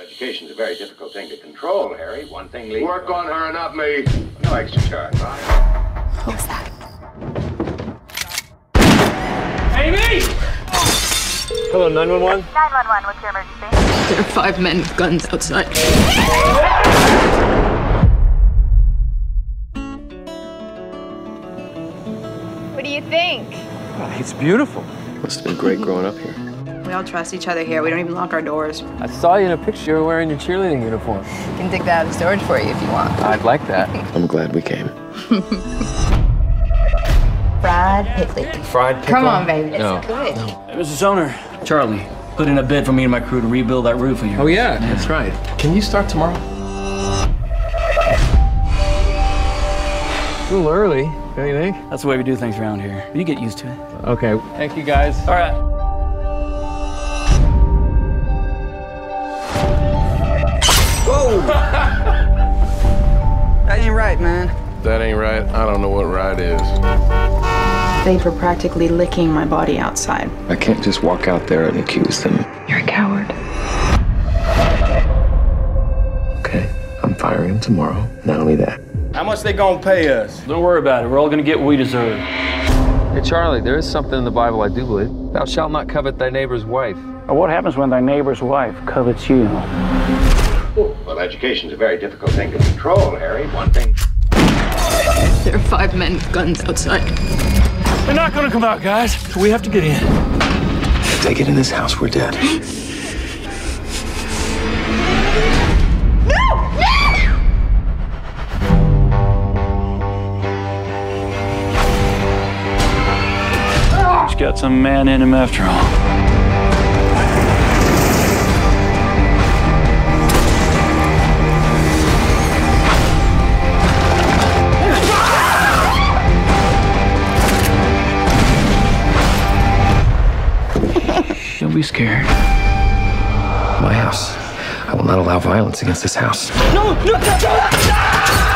Education's a very difficult thing to control, Harry. One thing leads. Work on her, and not me. No extra charge. What was that? Amy! Hello, 911. 911, what's your emergency? There are five men with guns outside. What do you think? It's beautiful. Must have been great growing up here. We all trust each other here. We don't even lock our doors. I saw you in a picture. Wearing your cheerleading uniform. I can dig that out of storage for you if you want. I'd like that. I'm glad we came. Fried pickley. Fried pickle? Come on, baby. No. It's good. Mrs. Owner, Charlie, put in a bid for me and my crew to rebuild that roof of yours. Oh, yeah, that's right. Can you start tomorrow? A little early, don't you think? That's the way we do things around here. You get used to it. Okay. Thank you, guys. All right. That ain't right, man. That ain't right. I don't know what right is. They were practically licking my body outside. I can't just walk out there and accuse them. You're a coward. Okay, I'm firing him tomorrow. Not only that, How much they gonna pay us? Don't worry about it. We're all gonna get what we deserve. Hey, Charlie, there is something in the Bible I do believe. Thou shalt not covet thy neighbor's wife. What happens when thy neighbor's wife covets you? Well, education's a very difficult thing to control, Harry. One thing. There are five men with guns outside. They're not gonna come out, guys. We have to get in. if they get in this house, we're dead. No! He's got some man in him after all. Don't be scared. My house. I will not allow violence against this house. No, no, no, no, no!